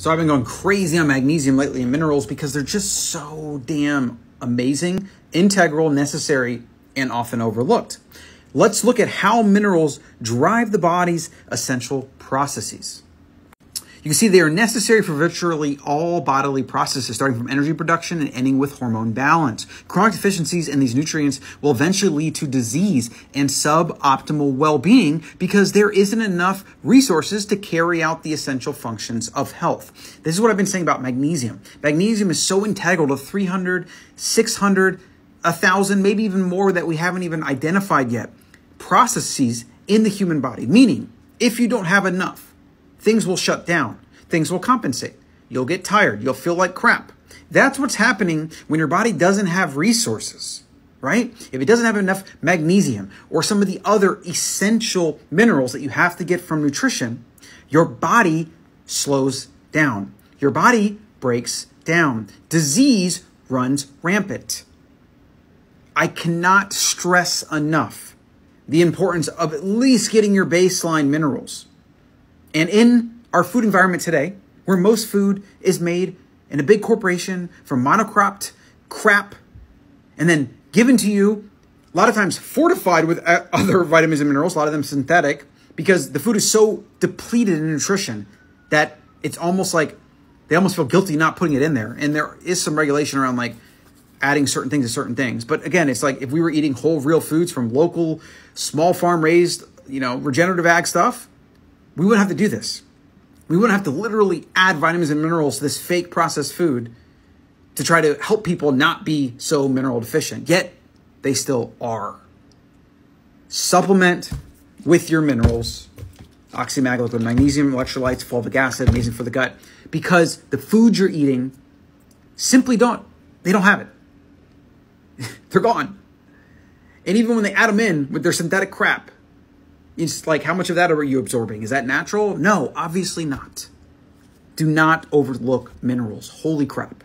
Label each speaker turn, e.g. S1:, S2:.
S1: So I've been going crazy on magnesium lately and minerals because they're just so damn amazing, integral, necessary, and often overlooked. Let's look at how minerals drive the body's essential processes. You can see they are necessary for virtually all bodily processes, starting from energy production and ending with hormone balance. Chronic deficiencies in these nutrients will eventually lead to disease and suboptimal well-being because there isn't enough resources to carry out the essential functions of health. This is what I've been saying about magnesium. Magnesium is so integral to 300, 600, 1,000, maybe even more that we haven't even identified yet. Processes in the human body, meaning if you don't have enough, things will shut down. Things will compensate. You'll get tired. You'll feel like crap. That's what's happening when your body doesn't have resources, right? If it doesn't have enough magnesium or some of the other essential minerals that you have to get from nutrition, your body slows down. Your body breaks down. Disease runs rampant. I cannot stress enough the importance of at least getting your baseline minerals. And in our food environment today, where most food is made in a big corporation from monocropped crap and then given to you, a lot of times fortified with other vitamins and minerals, a lot of them synthetic, because the food is so depleted in nutrition that it's almost like they almost feel guilty not putting it in there. And there is some regulation around like adding certain things to certain things. But again, it's like if we were eating whole real foods from local, small farm raised, you know, regenerative ag stuff, we wouldn't have to do this. We wouldn't have to literally add vitamins and minerals to this fake processed food to try to help people not be so mineral deficient. Yet they still are. Supplement with your minerals. Oxymag liquid magnesium, electrolytes, fulvic acid, amazing for the gut. Because the foods you're eating simply don't, they don't have it. They're gone. And even when they add them in with their synthetic crap, it's like, how much of that are you absorbing? Is that natural? No, obviously not. Do not overlook minerals. Holy crap.